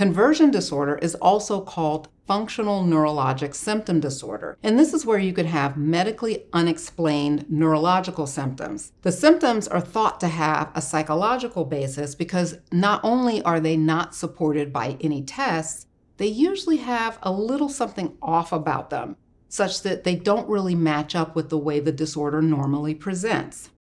Conversion disorder is also called functional neurologic symptom disorder. And this is where you could have medically unexplained neurological symptoms. The symptoms are thought to have a psychological basis because not only are they not supported by any tests, they usually have a little something off about them, such that they don't really match up with the way the disorder normally presents.